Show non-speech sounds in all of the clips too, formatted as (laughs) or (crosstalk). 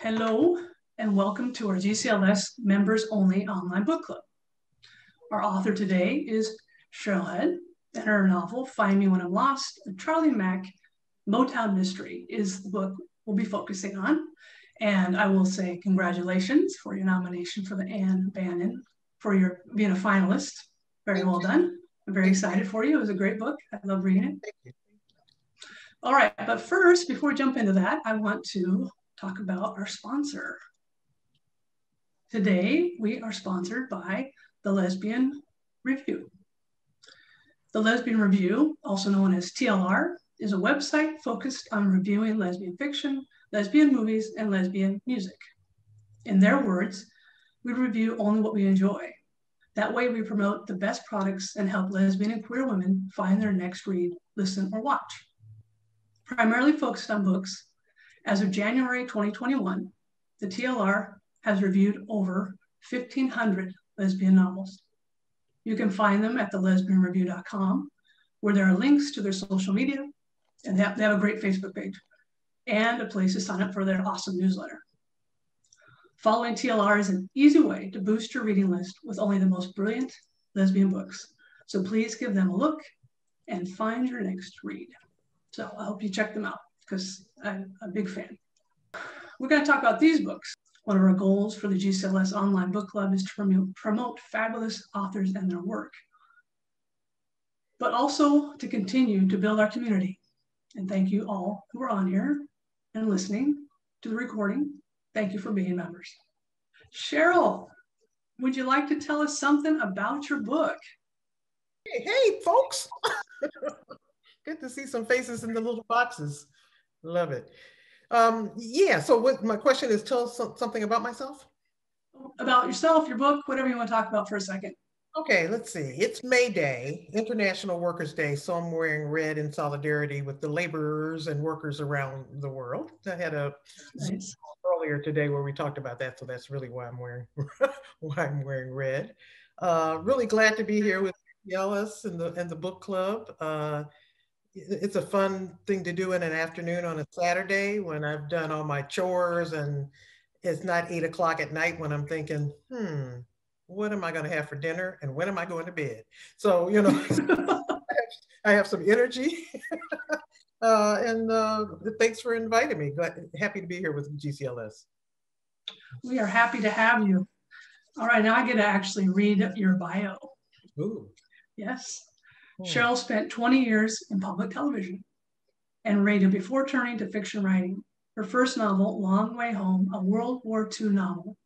Hello, and welcome to our GCLS members only online book club. Our author today is Cheryl Head, and her novel, Find Me When I'm Lost, a Charlie Mack Motown Mystery is the book we'll be focusing on. And I will say congratulations for your nomination for the Ann Bannon for your being a finalist. Very well done. I'm very excited for you. It was a great book. I love reading it. All right, but first, before we jump into that, I want to talk about our sponsor. Today, we are sponsored by the Lesbian Review. The Lesbian Review, also known as TLR, is a website focused on reviewing lesbian fiction, lesbian movies, and lesbian music. In their words, we review only what we enjoy. That way, we promote the best products and help lesbian and queer women find their next read, listen, or watch. Primarily focused on books, as of January 2021, the TLR has reviewed over 1,500 lesbian novels. You can find them at thelesbianreview.com, where there are links to their social media, and they have, they have a great Facebook page, and a place to sign up for their awesome newsletter. Following TLR is an easy way to boost your reading list with only the most brilliant lesbian books. So please give them a look and find your next read. So I hope you check them out because I'm a big fan. We're going to talk about these books. One of our goals for the GCLS Online Book Club is to promote, fabulous authors and their work, but also to continue to build our community. And thank you all who are on here and listening to the recording. Thank you for being members. Cheryl, would you like to tell us something about your book? Hey, hey folks. (laughs) Good to see some faces in the little boxes. Love it. Um, yeah, so what my question is tell us something about myself. About yourself, your book, whatever you want to talk about for a second. Okay, let's see. It's May Day, International Workers' Day, so I'm wearing red in solidarity with the laborers and workers around the world. I had a nice. earlier today where we talked about that, so that's really why I'm wearing (laughs) why I'm wearing red. Uh, really glad to be here with Ellis and the and the book club. Uh, it's a fun thing to do in an afternoon on a Saturday when I've done all my chores and it's not eight o'clock at night when I'm thinking, hmm, what am I going to have for dinner and when am I going to bed? So, you know, (laughs) I have some energy. (laughs) uh, and uh, thanks for inviting me. Glad, happy to be here with GCLS. We are happy to have you. All right, now I get to actually read your bio. Ooh. Yes. Hmm. Cheryl spent 20 years in public television and radio before turning to fiction writing. Her first novel, Long Way Home, a World War II novel,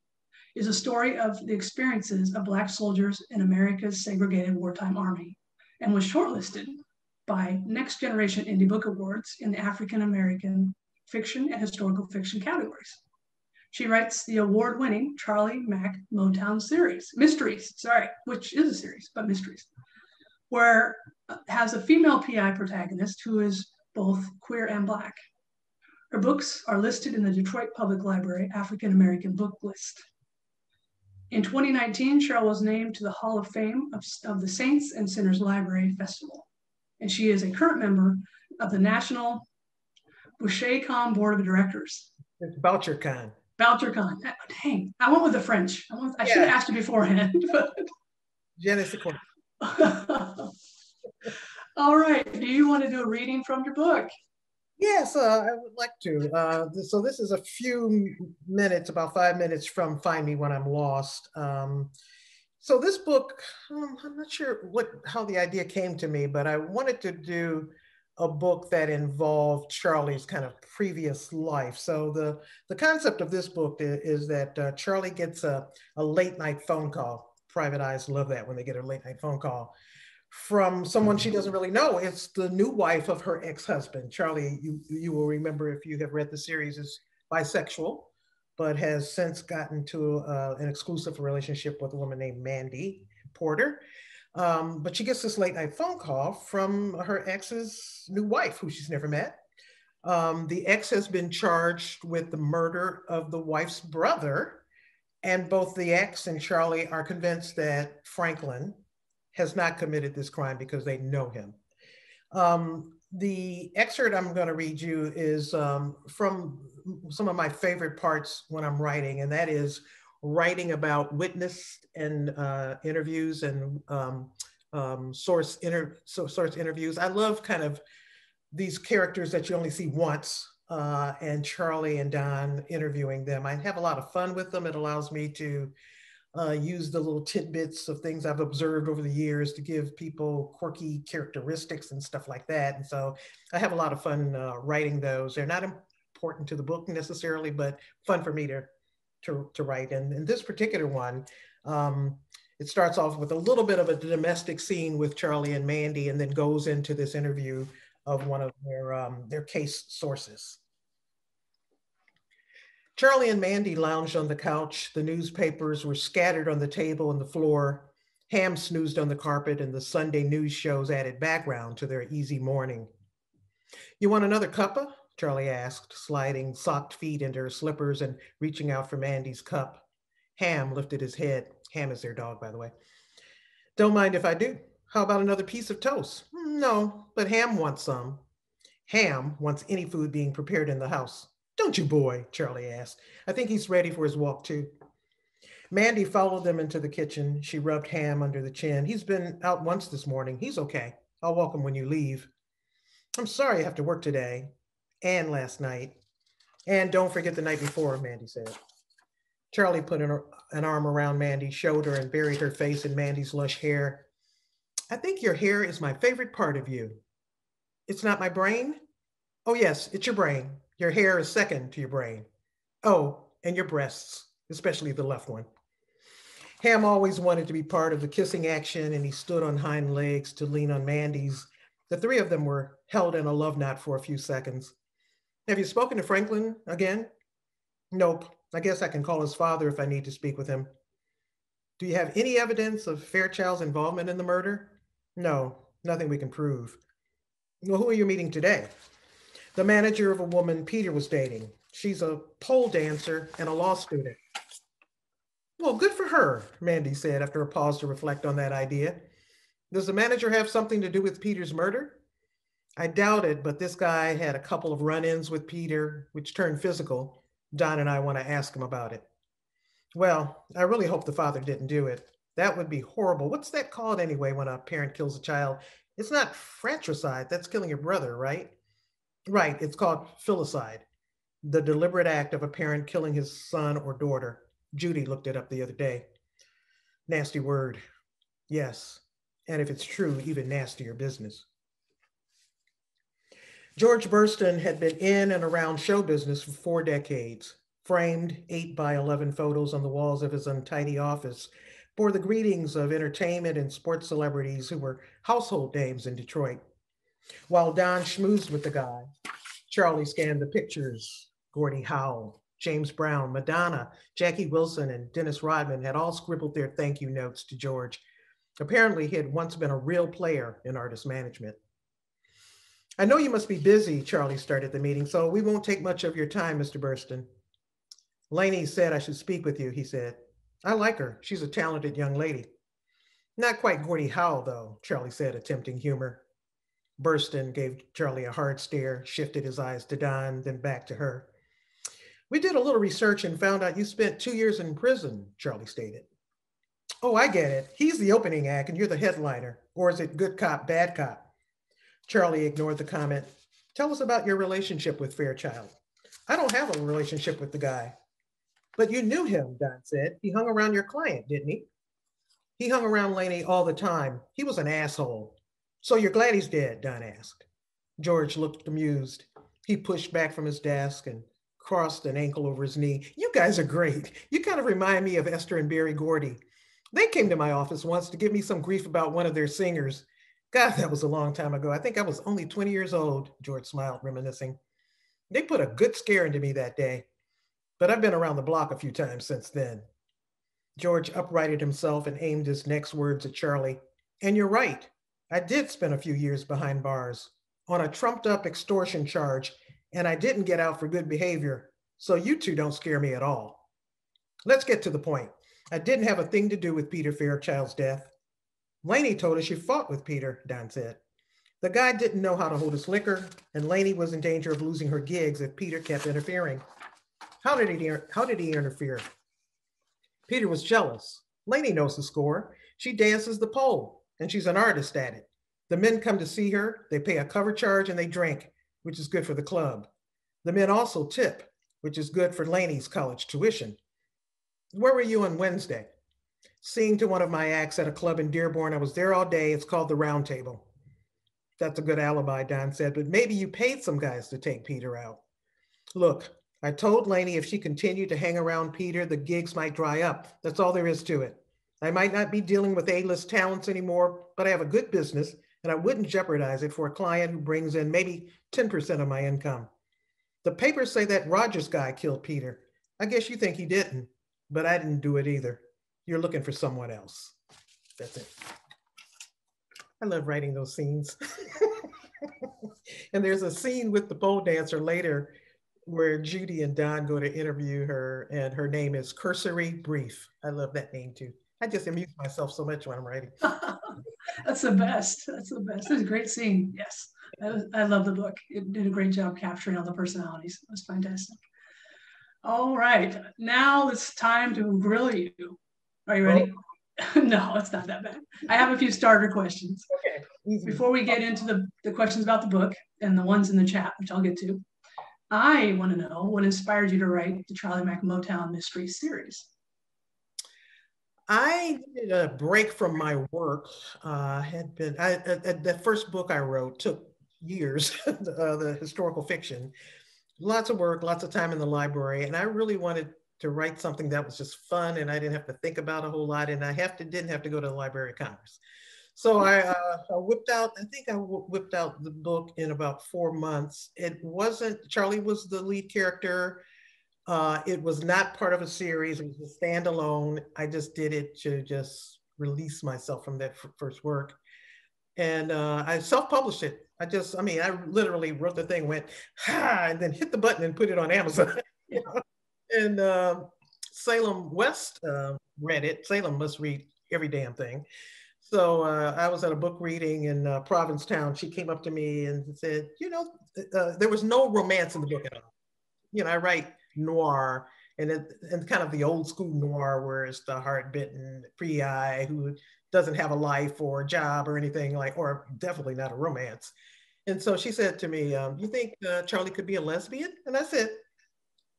is a story of the experiences of Black soldiers in America's segregated wartime army and was shortlisted by Next Generation Indie Book Awards in the African American fiction and historical fiction categories. She writes the award winning Charlie Mack Motown series, Mysteries, sorry, which is a series, but Mysteries where uh, has a female PI protagonist who is both queer and black. Her books are listed in the Detroit Public Library African American Book List. In 2019, Cheryl was named to the Hall of Fame of, of the Saints and Sinners Library Festival, and she is a current member of the National Bouchercon Board of Directors. It's Bouchercon. Dang, I went with the French. I, went, I yeah. should have asked you beforehand. (laughs) But... Sais quoi. (laughs) All right. Do you want to do a reading from your book? Yes, uh, I would like to. Uh, so this is a few minutes, about five minutes from Find Me When I'm Lost. Um, so this book, um, I'm not sure what how the idea came to me, but I wanted to do a book that involved Charlie's kind of previous life. So the, the concept of this book is, is that uh, Charlie gets a, a late night phone call private eyes love that when they get a late night phone call from someone she doesn't really know. It's the new wife of her ex-husband. Charlie, you, you will remember if you have read the series, is bisexual, but has since gotten to uh, an exclusive relationship with a woman named Mandy Porter. Um, but she gets this late night phone call from her ex's new wife, who she's never met. Um, the ex has been charged with the murder of the wife's brother, and both the ex and Charlie are convinced that Franklin has not committed this crime because they know him. Um, the excerpt I'm going to read you is um, from some of my favorite parts when I'm writing, and that is writing about witness and uh, interviews and um, um, source inter source interviews. I love kind of these characters that you only see once, uh, and Charlie and Don interviewing them. I have a lot of fun with them. It allows me to uh, use the little tidbits of things I've observed over the years to give people quirky characteristics and stuff like that. And so I have a lot of fun uh, writing those. They're not important to the book necessarily, but fun for me to to, to write. And in this particular one, um, it starts off with a little bit of a domestic scene with Charlie and Mandy, and then goes into this interview of one of their um, their case sources. Charlie and Mandy lounged on the couch. The newspapers were scattered on the table and the floor. Ham snoozed on the carpet, and the Sunday news shows added background to their easy morning. You want another cuppa? Charlie asked, sliding socked feet into her slippers and reaching out for Mandy's cup. Ham lifted his head. Ham is their dog, by the way. Don't mind if I do. How about another piece of toast? No, but Ham wants some. Ham wants any food being prepared in the house. Don't you, boy? Charlie asked. I think he's ready for his walk, too. Mandy followed them into the kitchen. She rubbed Ham under the chin. He's been out once this morning. He's okay. I'll welcome when you leave. I'm sorry you have to work today and last night. And don't forget the night before, Mandy said. Charlie put an, an arm around Mandy's shoulder and buried her face in Mandy's lush hair. I think your hair is my favorite part of you. It's not my brain? Oh, yes, it's your brain. Your hair is second to your brain. Oh, and your breasts, especially the left one. Ham always wanted to be part of the kissing action, and he stood on hind legs to lean on Mandy's. The three of them were held in a love knot for a few seconds. Have you spoken to Franklin again? Nope. I guess I can call his father if I need to speak with him. Do you have any evidence of Fairchild's involvement in the murder? No, nothing we can prove. Well, who are you meeting today? The manager of a woman Peter was dating. She's a pole dancer and a law student. Well, good for her, Mandy said after a pause to reflect on that idea. Does the manager have something to do with Peter's murder? I doubt it, but this guy had a couple of run ins with Peter, which turned physical. Don and I want to ask him about it. Well, I really hope the father didn't do it. That would be horrible. What's that called anyway when a parent kills a child? It's not fratricide, that's killing your brother, right? Right, it's called filicide, the deliberate act of a parent killing his son or daughter. Judy looked it up the other day. Nasty word. Yes. And if it's true, even nastier business. George Burston had been in and around show business for four decades. Framed 8 by 11 photos on the walls of his untidy office bore the greetings of entertainment and sports celebrities who were household names in Detroit. While Don schmoozed with the guy, Charlie scanned the pictures. Gordie Howe, James Brown, Madonna, Jackie Wilson, and Dennis Rodman had all scribbled their thank you notes to George. Apparently, he had once been a real player in artist management. I know you must be busy, Charlie started the meeting, so we won't take much of your time, Mr. Burston. Laney said I should speak with you, he said. I like her. She's a talented young lady. Not quite Gordie Howe, though, Charlie said, attempting humor. Burston gave Charlie a hard stare, shifted his eyes to Don, then back to her. We did a little research and found out you spent two years in prison, Charlie stated. Oh, I get it. He's the opening act and you're the headliner. Or is it good cop, bad cop? Charlie ignored the comment. Tell us about your relationship with Fairchild. I don't have a relationship with the guy. But you knew him, Don said. He hung around your client, didn't he? He hung around Laney all the time. He was an asshole. So you're glad he's dead, Don asked. George looked amused. He pushed back from his desk and crossed an ankle over his knee. You guys are great. You kind of remind me of Esther and Berry Gordy. They came to my office once to give me some grief about one of their singers. God, that was a long time ago. I think I was only 20 years old, George smiled, reminiscing. They put a good scare into me that day, but I've been around the block a few times since then. George uprighted himself and aimed his next words at Charlie. And you're right. I did spend a few years behind bars on a trumped up extortion charge, and I didn't get out for good behavior. So you two don't scare me at all. Let's get to the point. I didn't have a thing to do with Peter Fairchild's death. Laney told us you fought with Peter, Don said. The guy didn't know how to hold his liquor, and Laney was in danger of losing her gigs if Peter kept interfering. How did he, how did he interfere? Peter was jealous. Laney knows the score. She dances the pole, and she's an artist at it. The men come to see her, they pay a cover charge, and they drink, which is good for the club. The men also tip, which is good for Laney's college tuition. Where were you on Wednesday? Seeing to one of my acts at a club in Dearborn. I was there all day. It's called the Round Table. That's a good alibi, Don said, but maybe you paid some guys to take Peter out. Look, I told Laney if she continued to hang around Peter, the gigs might dry up. That's all there is to it. I might not be dealing with A-list talents anymore, but I have a good business and I wouldn't jeopardize it for a client who brings in maybe 10% of my income. The papers say that Rogers guy killed Peter. I guess you think he didn't, but I didn't do it either. You're looking for someone else. That's it. I love writing those scenes. (laughs) and there's a scene with the pole dancer later where Judy and Don go to interview her, and her name is Cursory Brief. I love that name too. I just amuse myself so much when I'm writing. (laughs) That's the best. That's the best. It's a great scene. Yes. I, I love the book. It did a great job capturing all the personalities. It was fantastic. All right. Now it's time to grill you. Are you ready? Oh. (laughs) no, it's not that bad. I have a few starter questions. Okay. Before we get into the, the questions about the book and the ones in the chat, which I'll get to, I want to know what inspired you to write the Charlie Mack Motown Mystery Series. I needed a break from my work. Uh, had been I, uh, the first book I wrote took years, (laughs) uh, the historical fiction, lots of work, lots of time in the library, and I really wanted to write something that was just fun and I didn't have to think about a whole lot, and I have to didn't have to go to the Library of Congress. So I, uh, I whipped out. I think I whipped out the book in about four months. It wasn't Charlie was the lead character. Uh, it was not part of a series. It was a standalone. I just did it to just release myself from that first work. And uh, I self-published it. I just, I mean, I literally wrote the thing, went, ha, and then hit the button and put it on Amazon. (laughs) And uh, Salem West uh, read it. Salem must read every damn thing. So uh, I was at a book reading in uh, Provincetown. She came up to me and said, you know, uh, there was no romance in the book at all. You know, I write noir and it, and kind of the old school noir where it's the hard bitten pre-I who doesn't have a life or a job or anything like, or definitely not a romance. And so she said to me, um, you think uh, Charlie could be a lesbian? And I said,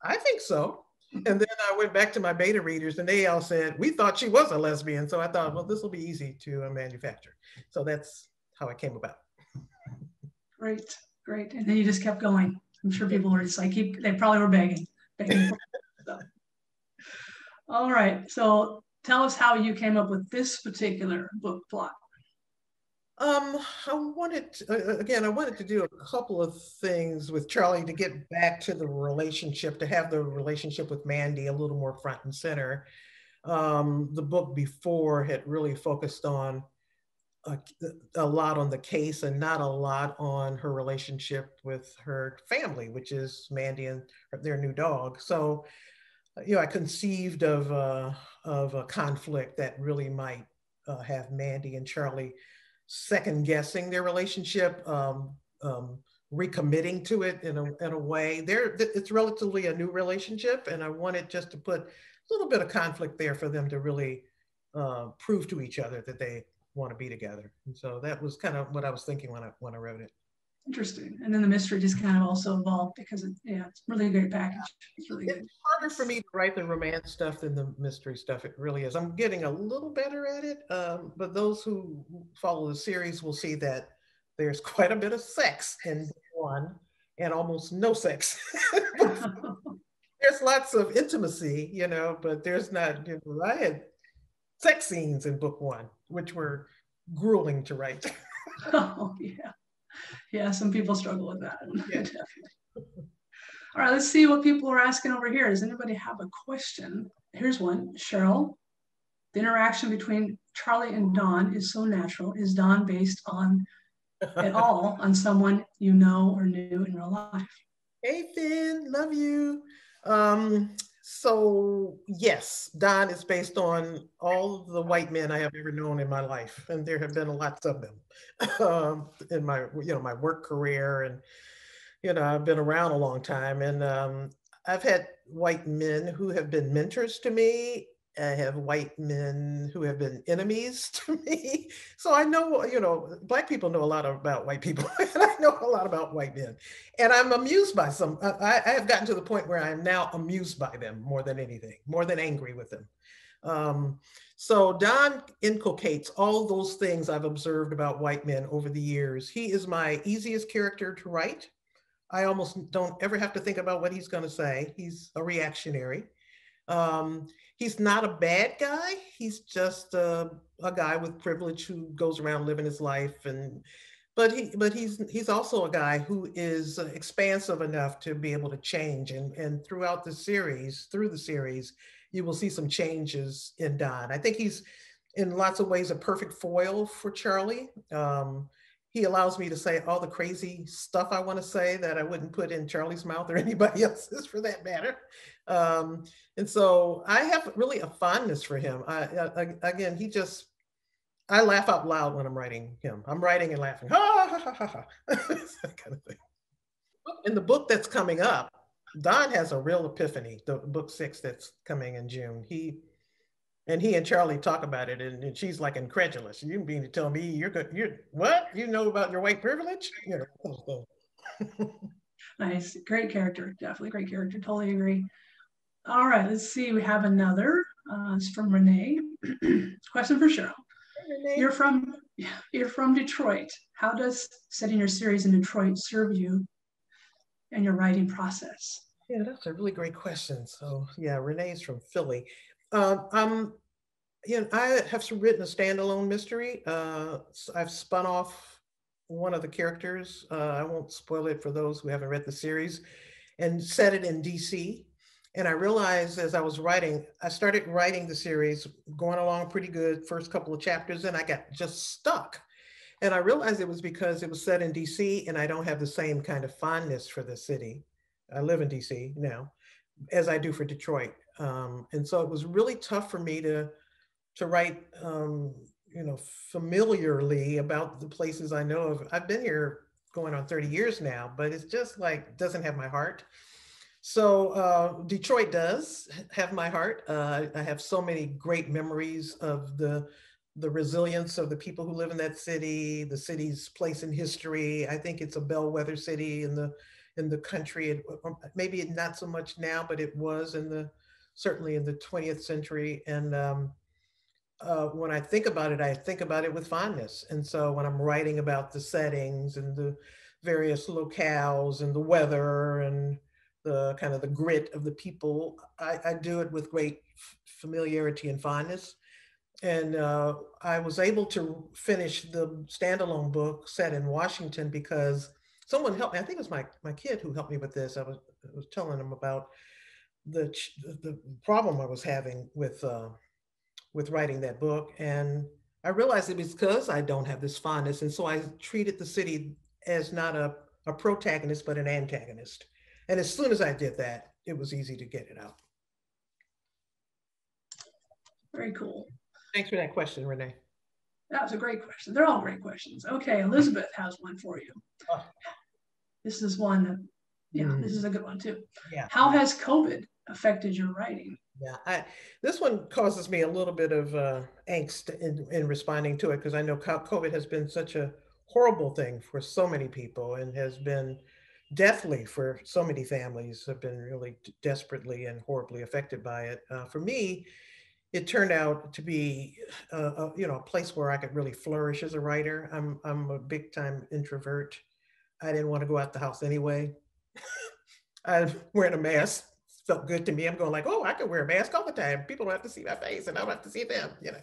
I think so. And then I went back to my beta readers and they all said, we thought she was a lesbian. So I thought, well, this will be easy to uh, manufacture. So that's how it came about. Great, great. And then you just kept going. I'm sure people were just like, keep, they probably were begging. All right. So tell us how you came up with this particular book plot. Um, I wanted to, uh, again. I wanted to do a couple of things with Charlie to get back to the relationship, to have the relationship with Mandy a little more front and center. Um, the book before had really focused on a, a, lot on the case and not a lot on her relationship with her family, which is Mandy and their new dog. So, you know, I conceived of uh, of a conflict that really might uh, have Mandy and Charlie second guessing their relationship, um, um, recommitting to it in a, in a way. There, it's relatively a new relationship, and I wanted just to put a little bit of conflict there for them to really uh, prove to each other that they want to be together. And so that was kind of what I was thinking when I when I wrote it. Interesting. And then the mystery just kind of also evolved because it, yeah, it's really a great package. It's really it's good. harder for me to write the romance stuff than the mystery stuff. It really is. I'm getting a little better at it. Um, but those who follow the series will see that there's (laughs) quite a bit of sex in one and almost no sex. (laughs) there's lots of intimacy, you know, but there's not, you know, I had sex scenes in book one, which were grueling to write. (laughs) oh, yeah yeah, some people struggle with that. (laughs) Yeah. All right, let's see what people are asking over here. Does anybody have a question? Here's one. Cheryl, the interaction between Charlie and Don is so natural. Is Don based on (laughs) at all on someone you know or knew in real life? Hey Finn, love you. Um, So yes, Don is based on all the white men I have ever known in my life, and there have been lots of them (laughs) um, in my you know my work career, and you know I've been around a long time, and um, I've had white men who have been mentors to me I have white men who have been enemies (laughs) to me. So I know, you know, black people know a lot about white people, (laughs) and I know a lot about white men. And I'm amused by some, I, I have gotten to the point where I am now amused by them more than anything, more than angry with them. Um, so Don inculcates all those things I've observed about white men over the years. He is my easiest character to write. I almost don't ever have to think about what he's going to say. He's a reactionary. Um, he's not a bad guy. He's just a, a guy with privilege who goes around living his life and but he but he's he's also a guy who is expansive enough to be able to change. And and throughout the series through the series you will see some changes in don. I think he's in lots of ways a perfect foil for charlie. Um, he allows me to say all the crazy stuff i want to say that i wouldn't put in charlie's mouth or (laughs) anybody else's for that matter um, and so I have really a fondness for him. I, I, again, he just, I laugh out loud when I'm writing him. I'm writing and laughing, ha ha ha ha, ha. (laughs) that kind of thing. In the book that's coming up, Don has a real epiphany. The book six that's coming in June. He and he and Charlie talk about it, and, and she's like incredulous. You mean to tell me you're good? You're what? You know about your white privilege? You know. nice, great character. Definitely great character. Totally agree. All right, let's see. We have another. Uh, it's from Renee. (clears throat) Question for Cheryl. Hey, you're from you're from Detroit. How does setting your series in Detroit serve you and your writing process? Yeah, that's a really great question. So yeah, Renee's from Philly. Um, I'm, you know, I have written a standalone mystery. Uh, I've spun off one of the characters. Uh, I won't spoil it for those who haven't read the series, and set it in DC. And I realized as I was writing, I started writing the series, going along pretty good, first couple of chapters, and I got just stuck. And I realized it was because it was set in DC and I don't have the same kind of fondness for the city. I live in DC now, as I do for Detroit. Um, and so it was really tough for me to, to write, um, you know, familiarly about the places I know of. I've been here going on 30 years now, but it's just like, doesn't have my heart. So uh, Detroit does have my heart. Uh, I have so many great memories of the the resilience of the people who live in that city, the city's place in history. I think it's a bellwether city in the in the country. It, um, maybe not so much now, but it was in the certainly in the 20th century. And um, uh, when I think about it, I think about it with fondness. And so when I'm writing about the settings and the various locales and the weather and the kind of the grit of the people. I, I do it with great familiarity and fondness. And uh, I was able to finish the standalone book set in Washington because someone helped me. I think it was my, my kid who helped me with this. I was, I was telling him about the, the problem I was having with, uh, with writing that book. And I realized it was because I don't have this fondness. And so I treated the city as not a, a protagonist, but an antagonist. And as soon as I did that, it was easy to get it out. Very cool. Thanks for that question, Renee. That was a great question. They're all great questions. Okay, Elizabeth has one for you. Oh. This is one yeah, mm. this is a good one too. Yeah. How has COVID affected your writing? Yeah, I, this one causes me a little bit of uh, angst in, in responding to it because I know COVID has been such a horrible thing for so many people and has been deathly for so many families have been really desperately and horribly affected by it. Uh, for me, it turned out to be a, a, you know a place where I could really flourish as a writer. I'm I'm a big time introvert. I didn't want to go out the house anyway. (laughs) I'm wearing a mask felt good to me. I'm going like, oh, I can wear a mask all the time. People don't have to see my face, and I don't have to see them. You know.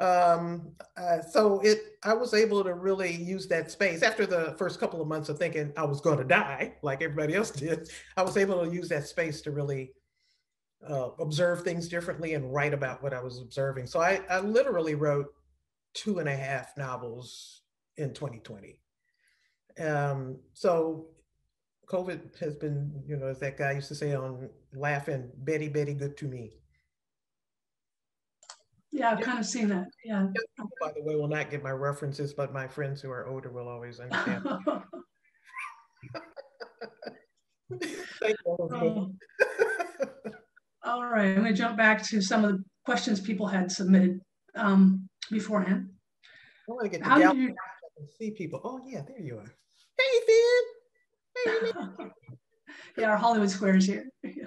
Um, uh, so it, I was able to really use that space after the first couple of months of thinking I was going to die, like everybody else (laughs) did. I was able to use that space to really uh, observe things differently and write about what I was observing. So I, I literally wrote two and a half novels in 2020. Um, so COVID has been, you know, as that guy used to say on laughing, Betty, Betty, good to me. Yeah, I've kind of seen that. Yeah. By the way, we will not get my references, but my friends who are older will always understand. (laughs) Thank you. All right, I'm going to jump back to some of the questions people had submitted um, beforehand. I want to get the How you... see people. Oh yeah, there you are. Hey, Finn. Hey, (laughs) (laughs) yeah, our Hollywood Squares here. (laughs) yeah.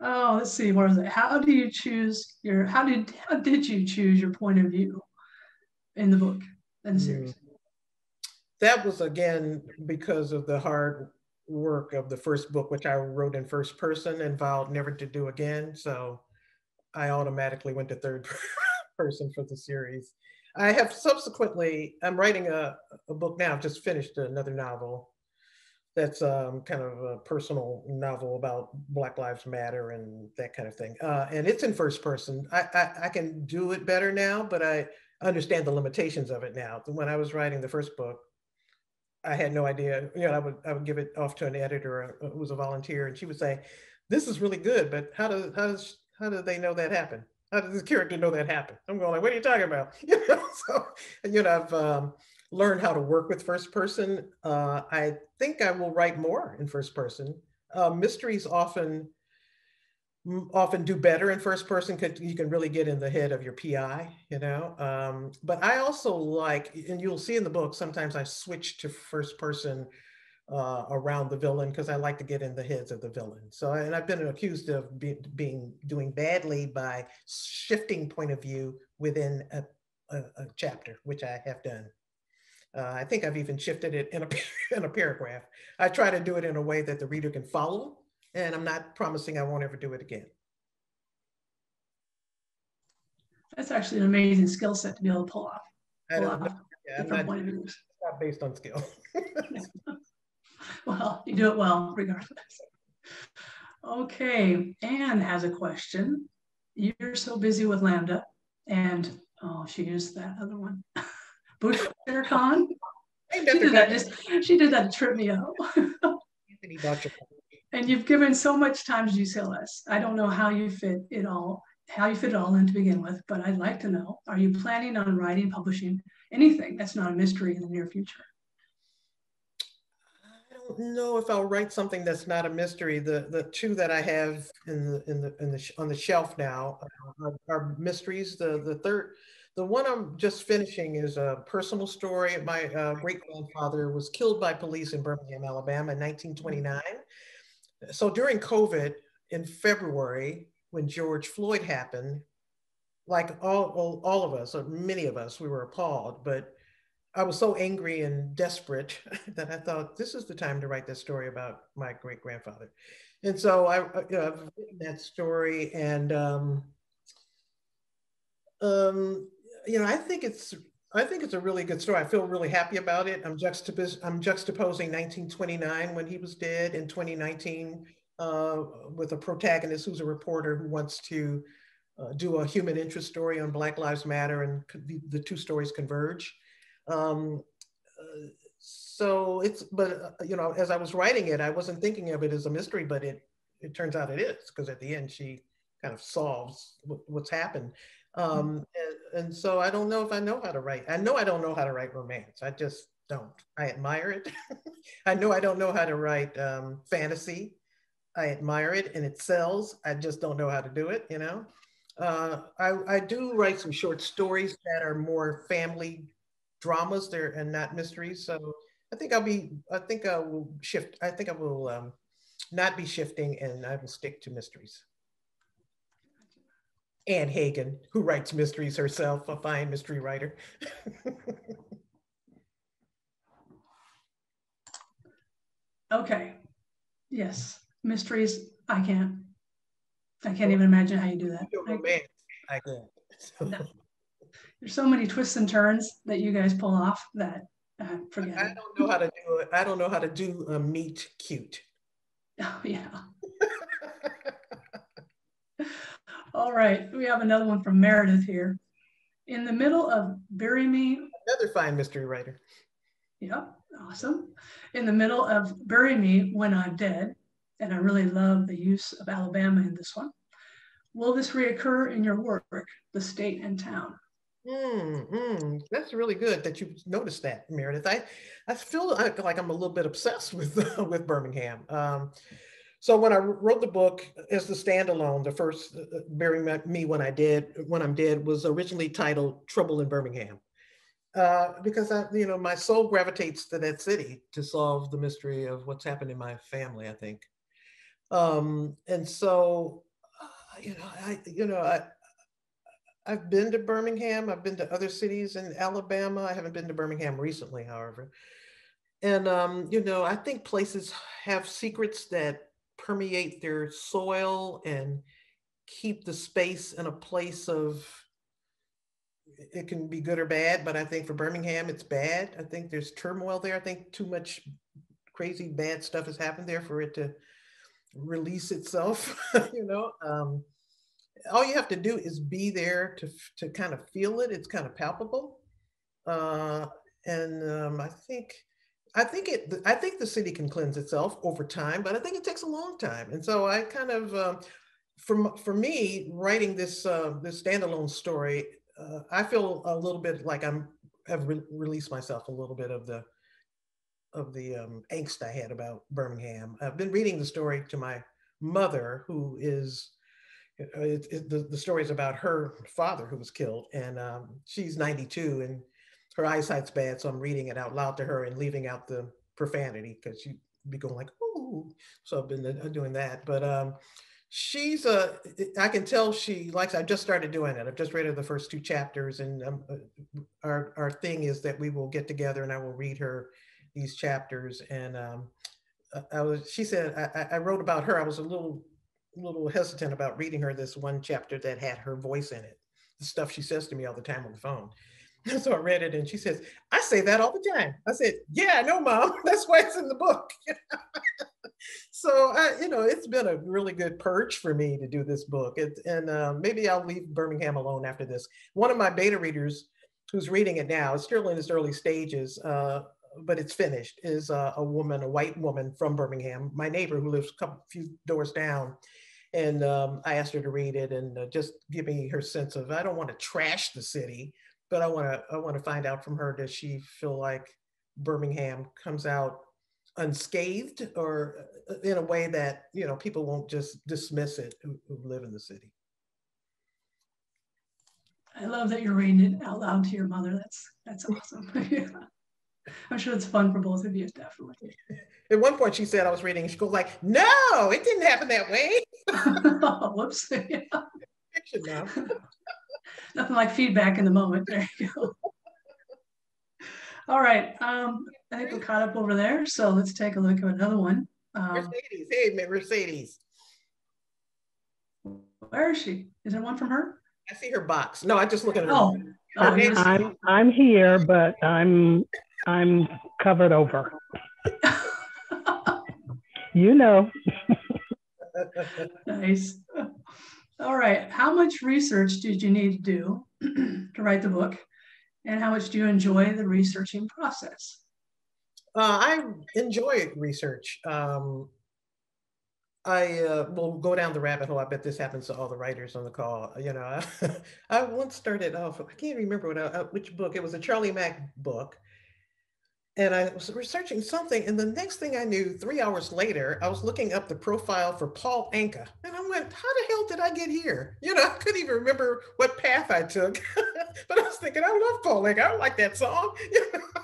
Oh, let's see. Where was it? How do you choose your? How did how did you choose your point of view in the book and the series? Mm. That was again because of the hard work of the first book, which I wrote in first person and vowed never to do again. So I automatically went to third (laughs) person for the series. I have subsequently, I'm writing a, a book now, I've just finished another novel that's um, kind of a personal novel about Black Lives Matter and that kind of thing. Uh, and it's in first person. I, I, I, can do it better now, but I understand the limitations of it now. When I was writing the first book, I had no idea. You know, I would I would give it off to an editor who was a volunteer, and she would say, "This is really good, but how does how does how do they know that happened? How does this character know that happened?" I'm going like, "What are you talking about?" (laughs) You know, so you know, I've um, learned how to work with first person. Uh, I think I will write more in first person. Uh, mysteries often often do better in first person because you can really get in the head of your PI, you know. Um, but I also like, and you'll see in the book, sometimes I switch to first person uh, around the villain because I like to get in the heads of the villain. So, and I've been accused of be, being doing badly by shifting point of view within a, a, a chapter, which I have done. Uh, I think I've even shifted it in a, (laughs) in a paragraph. I try to do it in a way that the reader can follow and I'm not promising I won't ever do it again. That's actually an amazing skill set to be able to pull off. Pull off yeah, different point of views. Not based on skill. (laughs) well, you do it well, regardless. Okay, Anne has a question. You're so busy with Lambda, and oh, she used that other one. (laughs) Bush Khan. She did that just she did that to trip me up. (laughs) Anthony Dr and you've given so much time to GCLS. I don't know how you fit it all, how you fit it all in to begin with, but I'd like to know, are you planning on writing, publishing anything that's not a mystery in the near future? I don't know if I'll write something that's not a mystery. The the two that I have in the in the in the on the shelf now uh, are, are mysteries. The the third the one I'm just finishing is a personal story. My uh, great grandfather was killed by police in Birmingham, Alabama in 1929 so during COVID in February, when George Floyd happened, like all, all, all of us, or many of us, we were appalled. But I was so angry and desperate (laughs) that I thought this is the time to write this story about my great grandfather. And so I, you know, I've written that story, and um, um, you know, I think it's I think it's a really good story. I feel really happy about it. I'm, juxtapos- I'm juxtaposing 1929 when he was dead in 2019 uh, with a protagonist who's a reporter who wants to uh, do a human interest story on Black Lives Matter, and the, the two stories converge. Um, uh, so it's, but uh, you know, as I was writing it, I wasn't thinking of it as a mystery, but it it turns out it is because at the end she kind of solves what's happened. Um, and, so I don't know if I know how to write. I know I don't know how to write romance. I just don't. I admire it. (laughs) I know I don't know how to write um, fantasy. I admire it and it sells. I just don't know how to do it, you know? Uh, I, I do write some short stories that are more family dramas there and not mysteries. So I think I'll be, I think I will shift. I think I will um, not be shifting and I will stick to mysteries. Anne Hagan, who writes mysteries herself, a fine mystery writer. okay. Yes. Mysteries, I can't. I can't even imagine how you do that. I, I can't. no. There's so many twists and turns that you guys pull off that uh, forget. I don't know how to do it. I don't know how to do a meet cute. (laughs) Oh yeah. (laughs) All right, we have another one from Meredith here. In the middle of Bury Me. Another fine mystery writer. Yep, awesome. In the middle of Bury Me When I'm Dead, and I really love the use of Alabama in this one. Will this reoccur in your work, the state and town? Mm, mm, that's really good that you noticed that, Meredith. I, I feel like I'm a little bit obsessed with (laughs) with Birmingham. Um, so when I wrote the book as the standalone, the first uh, uh Me When I Did When I'm Dead was originally titled Trouble in Birmingham, uh, because I, you know, my soul gravitates to that city to solve the mystery of what's happened in my family. I think, um, and so, uh, you know, I, you know, I, I've been to Birmingham. I've been to other cities in Alabama. I haven't been to Birmingham recently, however. And um, you know, I think places have secrets that permeate their soil and keep the space in a place of it can be good or bad, but I think for Birmingham, it's bad. I think there's turmoil there. I think too much crazy bad stuff has happened there for it to release itself, (laughs) you know. Um, all you have to do is be there to to kind of feel it. It's kind of palpable, uh, and um, I think I think it I think the city can cleanse itself over time, but I think it takes a long time. And so I kind of uh, for for me writing this uh, this standalone story, uh, I feel a little bit like I'm have re- released myself a little bit of the of the um, angst I had about Birmingham. I've been reading the story to my mother, who is uh, it, it, the, the story is about her father who was killed, and um, she's 92 and her eyesight's bad, so I'm reading it out loud to her and leaving out the profanity because she'd be going like, "Ooh," so I've been uh, doing that. But um, she's a, I can tell she likes. I just started doing it. I've just read her the first two chapters, and um, uh, our our thing is that we will get together and I will read her these chapters. And um, I was, she said, I, I wrote about her. I was a little little hesitant about reading her this one chapter that had her voice in it, the stuff she says to me all the time on the phone. (laughs) So I read it and she says, I say that all the time. I said, Yeah, I know, mom. (laughs) That's why it's in the book. (laughs) so, I, you know, it's been a really good purge for me to do this book. It, and uh, maybe I'll leave Birmingham alone after this. One of my beta readers who's reading it now, still in its early stages, uh, but it's finished, is a woman, a white woman from Birmingham, my neighbor who lives a couple few doors down. And um, I asked her to read it and uh, just give me her sense of I don't want to trash the city, but I want to I want to find out from her does she feel like Birmingham comes out unscathed or uh, in a way that you know people won't just dismiss it who, who live in the city. I love that you're reading it out loud to your mother. That's that's awesome. (laughs) yeah. I'm sure it's fun for both of you, definitely. (laughs) At one point, she said I was reading. She goes like, "No, it didn't happen that way." (laughs) Whoops. Fiction now. Nothing like feedback in the moment. There you go. All right. Um, I think we're caught up over there. So let's take a look at another one. Um, Mercedes. Hey, Mercedes. Where is she? Is there one from her? I see her box. No, I just look at her. Oh, I'm, I'm, I'm here, but I'm I'm covered over. (laughs) you know. nice. All right. How much research did you need to do (clears throat) to write the book? And how much do you enjoy the researching process? Uh, I enjoy research. Um, I uh, will go down the rabbit hole. I bet this happens to all the writers on the call. You know, I, (laughs) I once started off, I can't remember what, uh, which book, it was a Charlie Mack book and I was researching something, and the next thing I knew, three hours later, I was looking up the profile for Paul Anka, and I went, "How the hell did I get here?" You know, (laughs) I couldn't even remember what path I took, (laughs) but I was thinking, "I love Paul Anka. I like that song."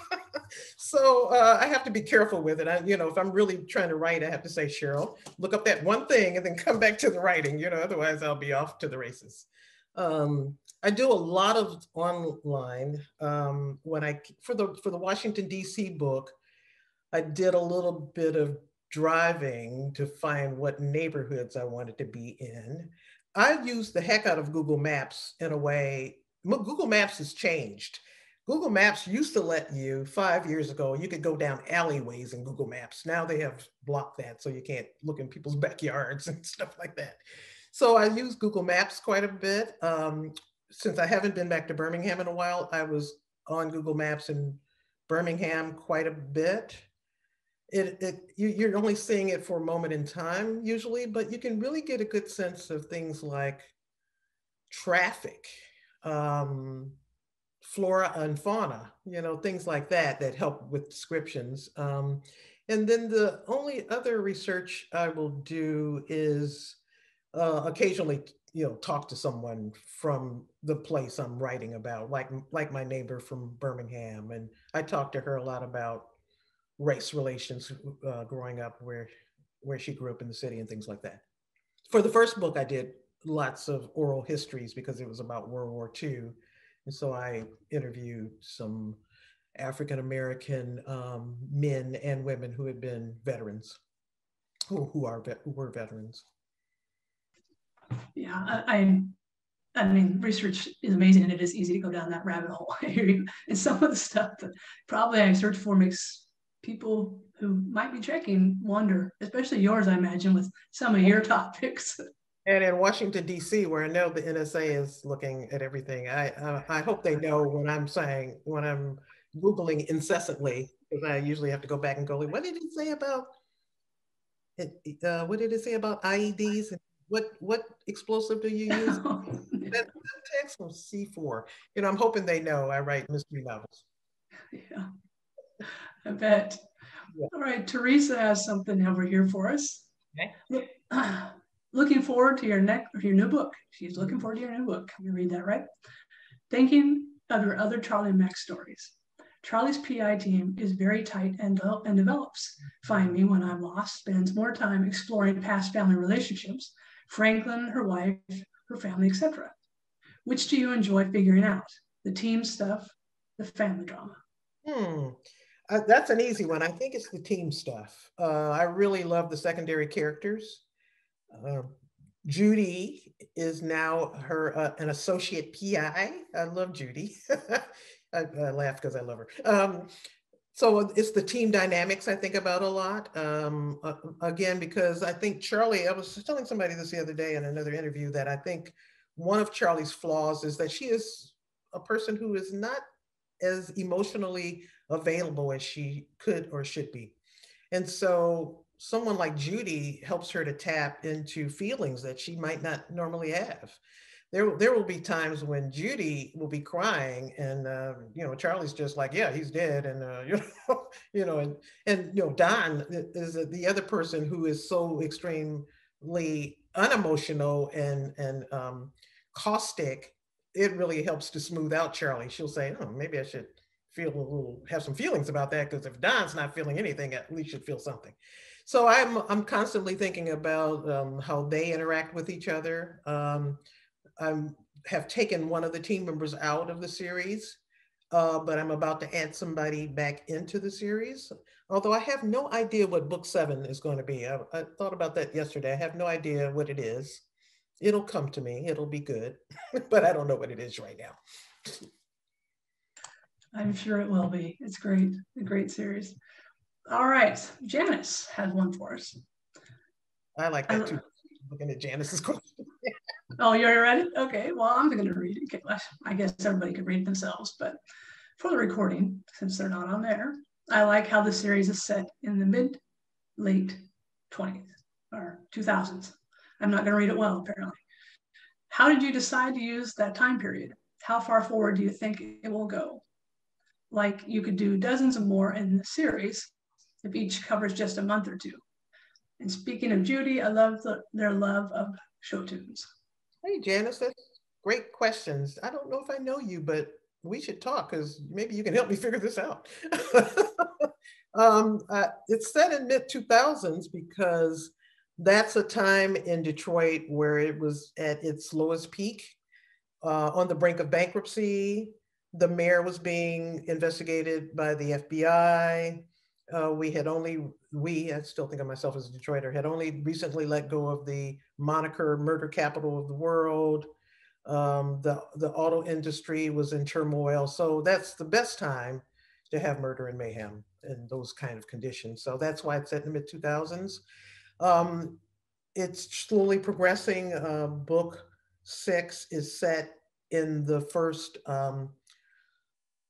(laughs) so uh, I have to be careful with it. I, you know, if I'm really trying to write, I have to say, Cheryl, look up that one thing, and then come back to the writing. You know, otherwise I'll be off to the races. Um, I do a lot of online. Um, when I for the for the Washington D.C. book, I did a little bit of driving to find what neighborhoods I wanted to be in. I used the heck out of Google Maps in a way. Google Maps has changed. Google Maps used to let you five years ago, you could go down alleyways in Google Maps. Now they have blocked that, so you can't look in people's (laughs) backyards and stuff like that. So I use Google Maps quite a bit. Um, since I haven't been back to Birmingham in a while, I was on Google Maps in Birmingham quite a bit. It, it you, you're only seeing it for a moment in time usually, but you can really get a good sense of things like traffic, um, flora and fauna, you know, things like that that help with descriptions. Um, and then the only other research I will do is uh, occasionally, you know, talk to someone from the place I'm writing about, like like my neighbor from Birmingham, and I talked to her a lot about race relations uh, growing up, where where she grew up in the city and things like that. For the first book, I did lots of oral histories because it was about World War II, and so I interviewed some African American um, men and women who had been veterans, who, who are who were veterans. Yeah, I, I mean, research is amazing, and it is easy to go down that rabbit hole. (laughs) and some of the stuff that probably I search for makes people who might be checking wonder, especially yours, I imagine, with some of your topics. And in Washington D.C., where I know the NSA is looking at everything, I uh, I hope they know when I'm saying when I'm Googling incessantly, because I usually have to go back and go, what did it say about? Uh, what did it say about IEDs? And what what explosive do you use? (laughs) that, text from C4. You know, I'm hoping they know I write mystery novels. Yeah, I bet. Yeah. All right, Teresa has something over here for us. Okay. Look, uh, (clears throat) looking forward to your next your new book. She's looking forward to your new book. Can you read that right? Thinking of your other Charlie Mack stories. Charlie's PI team is very tight and, de- and develops. Find Me When I'm Lost spends more time exploring past family relationships, Franklin, her wife, her family, etc. Which do you enjoy figuring out? The team stuff, the family drama? Hmm. Uh, that's an easy one. I think it's the team stuff. Uh, I really love the secondary characters. Uh, Judy is now her uh, an associate PI. I love Judy. (laughs) I, I laugh because I love her. Um, so it's the team dynamics I think about a lot. Um, uh, again, because I think Charlie, I was telling somebody this the other day in another interview that I think one of Charlie's flaws is that she is a person who is not as emotionally available as she could or should be. And so someone like Judy helps her to tap into feelings that she might not normally have there there will be times when Judy will be crying, and uh, you know Charlie's just like, yeah, he's dead, and uh, (laughs) you know, you know, and and you know Don is the other person who is so extremely unemotional and and um, caustic. It really helps to smooth out Charlie. She'll say, oh, maybe I should feel a little have some feelings about that because if Don's not feeling anything, at least should feel something. So I'm I'm constantly thinking about um, how they interact with each other. Um, I have taken one of the team members out of the series, uh, but I'm about to add somebody back into the series. Although I have no idea what book seven is going to be. I, I thought about that yesterday. I have no idea what it is. It'll come to me. It'll be good, (laughs) but I don't know what it is right now. I'm sure it will be. It's great, a great series. All right, Janice has one for us. I like that too. Looking at Janice's question. (laughs) Oh, you're ready? Okay, well, I'm going to read it. I guess everybody could read themselves, but for the recording, since they're not on there, I like how the series is set in the mid late 20s or 2000s. I'm not going to read it well, apparently. How did you decide to use that time period? How far forward do you think it will go? Like you could do dozens of more in the series if each covers just a month or two. And speaking of Judy, I love the, their love of show tunes. Hey, Janice, that's great questions. I don't know if I know you, but we should talk because maybe you can help me (laughs) figure this out. (laughs) um, uh, it's set in mid 2000s because that's a time in Detroit where it was at its lowest peak, uh, on the brink of bankruptcy. The mayor was being investigated by the FBI. Uh, we had only, we, I still think of myself as a Detroiter, had only recently let go of the moniker murder capital of the world. Um, the, the auto industry was in turmoil. So that's the best time to have murder and mayhem in those kind of conditions. So that's why it's set in the mid 2000s. Um, it's slowly progressing. Uh, book six is set in the first um,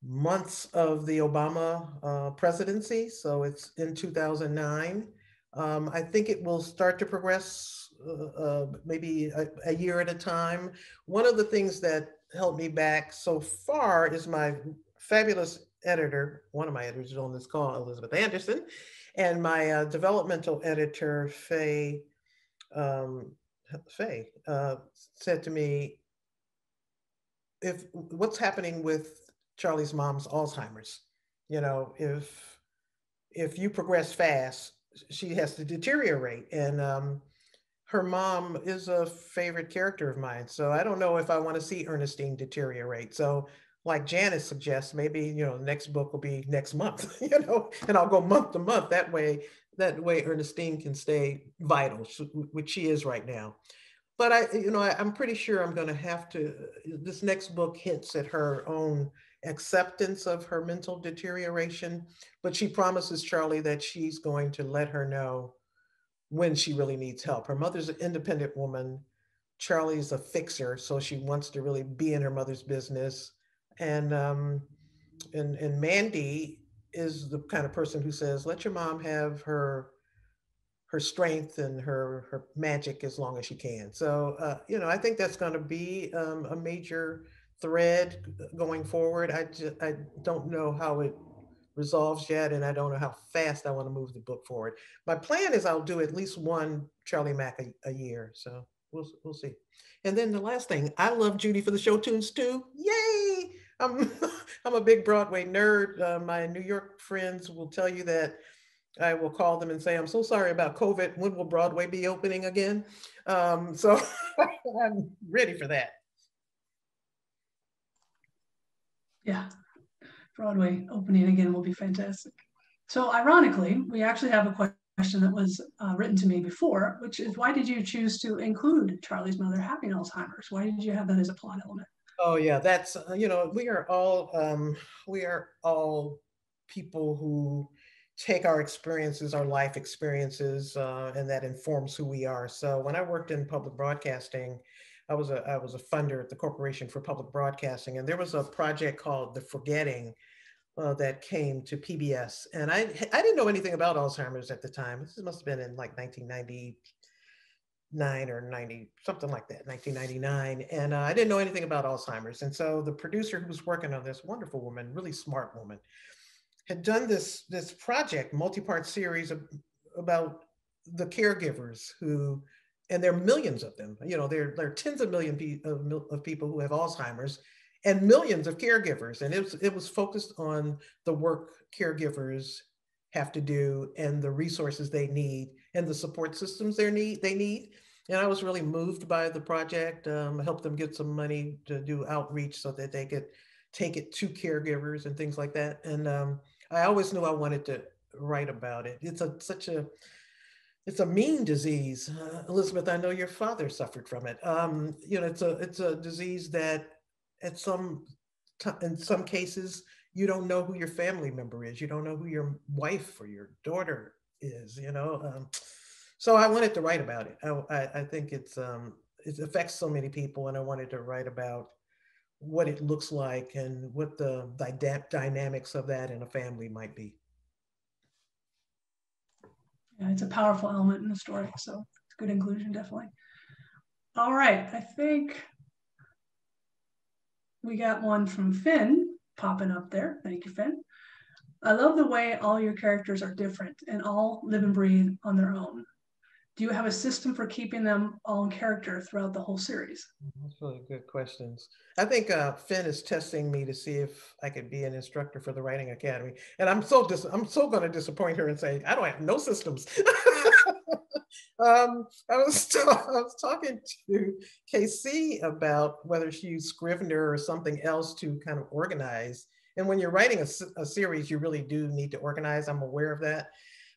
months of the Obama uh, presidency. So it's in 2009. Um, I think it will start to progress uh, uh, maybe a, a, year at a time. One of the things that held me back so far is my fabulous editor, one of my editors on this call, Elizabeth Anderson, and my uh, developmental editor, Faye, um, Faye uh, said to me, if what's happening with Charlie's mom's Alzheimer's, you know, if if you progress fast, she has to deteriorate. And um, her mom is a favorite character of mine. So I don't know if I want to see Ernestine deteriorate. So like Janice suggests, maybe, you know, next book will be next month, (laughs) you know, and I'll go month to month. That way, that way Ernestine can stay vital, which she is right now. But I, you know, I, I'm pretty sure I'm going to have to, this next book hints at her own acceptance of her mental deterioration, but she promises Charlie that she's going to let her know when she really needs help. Her mother's an independent woman. Charlie's a fixer, so she wants to really be in her mother's business. And um, and and Mandy is the kind of person who says, "Let your mom have her her strength and her her magic as long as she can." So uh, you know, I think that's going to be um, a major thread going forward. I just, I don't know how it resolves yet, and I don't know how fast I want to move the book forward. My plan is I'll do at least one Charlie Mack a, a year, so we'll we'll see. And then the last thing, I love Judy for the show tunes too. Yay! I'm (laughs) I'm a big Broadway nerd. Uh, my New York friends will tell you that I will call them and say, I'm so sorry about COVID. When will Broadway be opening again? Um, so (laughs) I'm ready for that. Yeah, Broadway opening again will be fantastic. So ironically, we actually have a question that was uh, written to me before, which is why did you choose to include Charlie's mother having Alzheimer's? Why did you have that as a plot element? Oh yeah, that's uh, you know we are all um, we are all people who take our experiences, our life experiences, uh, and that informs who we are. So when I worked in public broadcasting, I was a I was a funder at the Corporation for Public Broadcasting, and there was a project called The Forgetting uh, that came to PBS, and I I didn't know anything about Alzheimer's at the time. This must have been in like 1999 or 90 something like that, 1999, and uh, I didn't know anything about Alzheimer's. And so the producer who was working on this wonderful woman, really smart woman, had done this this project, multi-part series of, about the caregivers who and there are millions of them. You know, there, there are tens of million of, of people who have Alzheimer's and millions of caregivers. And it was, it was focused on the work caregivers have to do and the resources they need and the support systems they need. They need. And I was really moved by the project. Um, helped them get some money to do outreach so that they could take it to caregivers and things like that. And um, I always knew I wanted to write about it. It's a such a it's a mean disease. Uh, Elizabeth, I know your father suffered from it. Um, you know, it's a it's a disease that at some in some cases you don't know who your family member is. You don't know who your wife or your daughter is. You know, um, so I wanted to write about it. I, I, I think it's um, it affects so many people, and I wanted to write about what it looks like and what the dynamics of that in a family might be yeah, it's a powerful element in the story. So it's good inclusion, definitely. All right, I think we got one from Finn popping up there. Thank you, Finn. I love the way all your characters are different and all live and breathe on their own do you have a system for keeping them all in character throughout the whole series? That's really good questions. I think uh, Finn is testing me to see if I could be an instructor for the Writing Academy, and I'm so dis- I'm so going to disappoint her and say I don't have no systems. (laughs) um, I was (laughs) t- I was talking to Casey about whether she used Scrivener or something else to kind of organize. And when you're writing a, a series, you really do need to organize. I'm aware of that.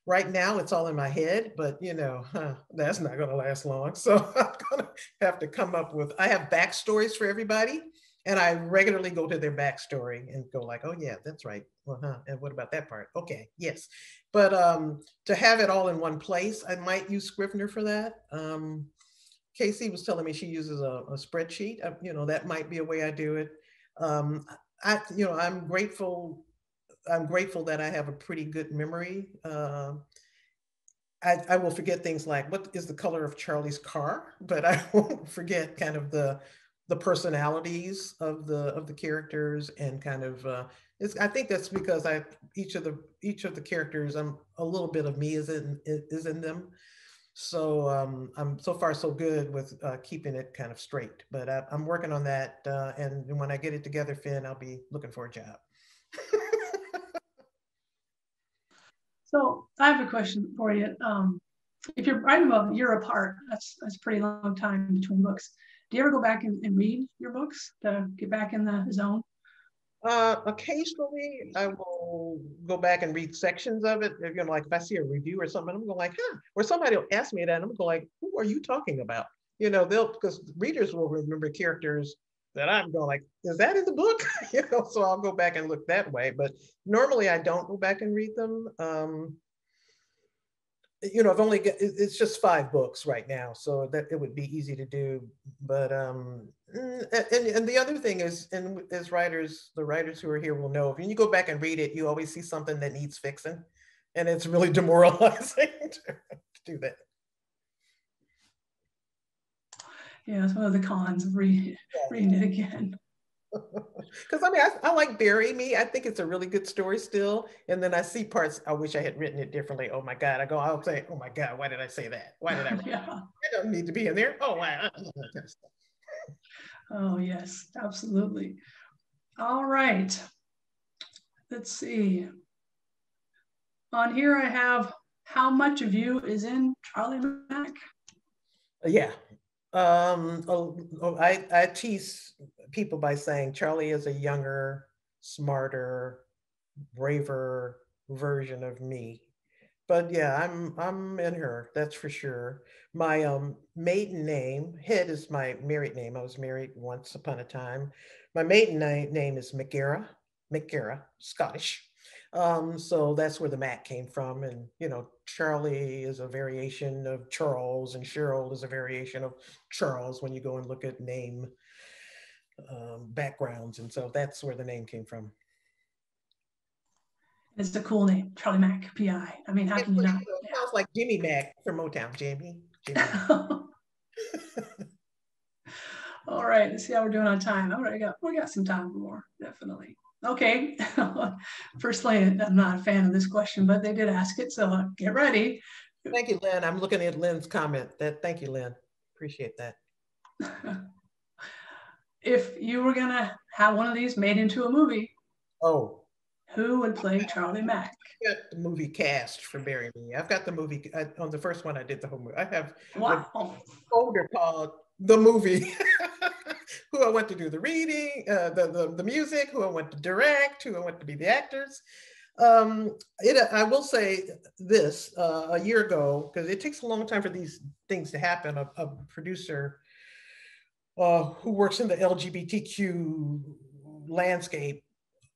Right now, it's all in my head, but you know, huh, that's not going to last long. (laughs) So I'm going to have to come up with. I have backstories for everybody, and I regularly go to their backstory and go like, "Oh yeah, that's right. Well, huh? And what about that part? Okay, yes." But um, to have it all in one place, I might use Scrivener for that. Um, Casey was telling me she uses a, a spreadsheet. Uh, you know, that might be a way I do it. Um, I, you know, I'm grateful. I'm grateful that I have a pretty good memory. Uh, I, I will forget things like what is the color of Charlie's car, (laughs) but I won't forget kind of the the personalities of the of the characters and kind of uh, it's, I think that's because I each of the each of the characters I'm a little bit of me is in is in them. So um, I'm so far so good with uh, keeping it kind of straight, but I, am working on that. Uh, and when I get it together, Finn, I'll be looking for a job. (laughs) so I have a question for you. Um, if you're writing about a year apart, that's that's pretty long time between books. Do you ever go back and, and read your books to get back in the zone? Uh, occasionally, I will go back and read sections of it. If, you know, like if I see a review or something, I'm going like, huh. Or somebody will ask me that, and I'm going like, who are you talking about? You know, they'll because readers will remember characters that I'm going like, is that in the book? (laughs) you know, so I'll go back and look that way. But normally, I don't go back and read them. Um, you know, I've only got, it's just five books right now, so that it would be easy to do. But um, mm, and and the other thing is, and as writers, the writers who are here will know, if you go back and read it, you always see something that needs fixing, and it's really (laughs) demoralizing to do that. Yeah, it's one of the cons of reading, reading it again. (laughs) (laughs) Because I mean, I, I, like Bury Me. I think it's a really good story still. And then I see parts I wish I had written it differently. Oh my God. I go, I'll say, oh my God, why did I say that? Why did I? (laughs) yeah. I don't need to be in there. Oh, wow. oh, yes, absolutely. All right. Let's see. On here, I have how much of you is in Charlie Mack? Yeah, um, oh, I, I tease people by saying Charlie is a younger, smarter, braver version of me. But yeah, I'm I'm in her, that's for sure. My um maiden name, Head is my married name. I was married once upon a time. My maiden name is McGarra, McGarra, Scottish. Um, so that's where the Mac came from. And, you know, Charlie is a variation of Charles and Cheryl is a variation of Charles when you go and look at name um, backgrounds. And so that's where the name came from. It's a cool name, Charlie Mack, PI. I mean, how can you not? It sounds like Jimmy Mack from Motown, Jimmy. Jimmy. (laughs) (laughs) All right, let's see how we're doing on time. All right, got we got some time more, definitely. Okay, (laughs) personally, I'm not a fan of this question, but they did ask it, so uh, get ready. Thank you, Lynn. I'm looking at Lynn's comment. That thank you, Lynn. Appreciate that. (laughs) if you were gonna have one of these made into a movie, oh, who would play Charlie Mack? I got the movie cast for Bury Me. I've got the movie I, on the first one. I did the whole movie. I have wow. folder called the movie. (laughs) (laughs) who I want to do the reading, uh, the, the, the music, who I want to direct, who I want to be the actors. Um, it, I will say this uh, a year ago, because it takes a long time for these things to happen. A, a producer uh, who works in the LGBTQ landscape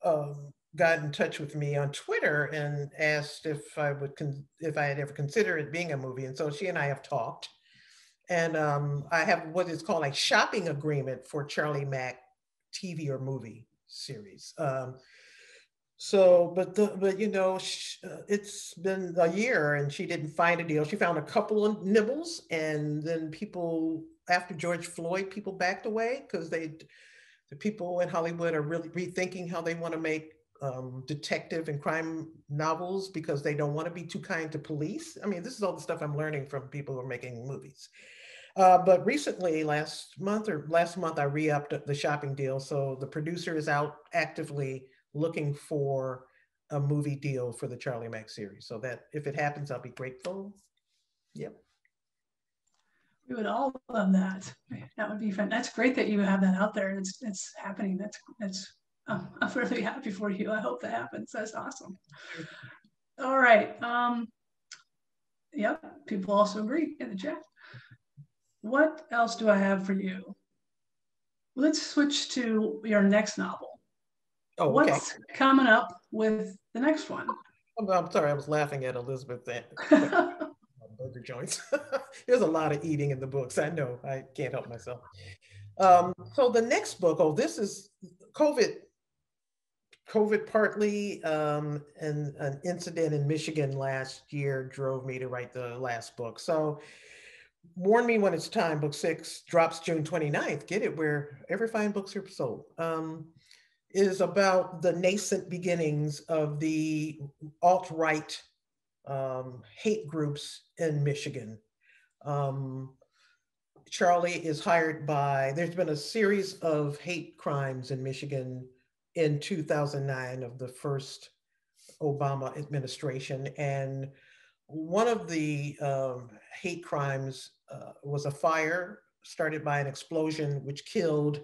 um, got in touch with me on Twitter and asked if I would if I had ever considered it being a movie. And so she and I have talked. And um, I have what is called a shopping agreement for Charlie Mack TV or movie series. Um, so, but the, but you know, sh- uh, it's been a year and she didn't find a deal. She found a couple of nibbles, and then people after George Floyd, people backed away because they, the people in Hollywood are really rethinking how they want to make um, detective and crime novels because they don't want to be too kind to police. I mean, this is all the stuff I'm learning from people who are making movies. Uh, but recently, last month or last month, I re-upped the shopping deal. So the producer is out actively looking for a movie deal for the Charlie Mack series. So that if it happens, I'll be grateful. Yep. We would all love that. That would be fun. That's great that you have that out there. and It's it's happening. That's that's. I'm really happy for you. I hope that happens. That's awesome. All right. Um, yep. People also agree in the chat what else do I have for you? Let's switch to your next novel. Oh, okay. What's coming up with the next one? I'm, I'm sorry, I was laughing at Elizabeth. (laughs) burger joints. (laughs) There's a lot of eating in the books. I know. I can't help myself. Um, so the next book, oh, this is COVID COVID partly, um, and an incident in Michigan last year drove me to write the last book. So warn me when it's time. Book six drops June 29th. Get it wherever fine books are sold. Um, is about the nascent beginnings of the alt-right um, hate groups in Michigan. Um, Charlie is hired by, there's been a series of hate crimes in Michigan in 2009 of the first Obama administration. And one of the um, hate crimes uh, was a fire started by an explosion which killed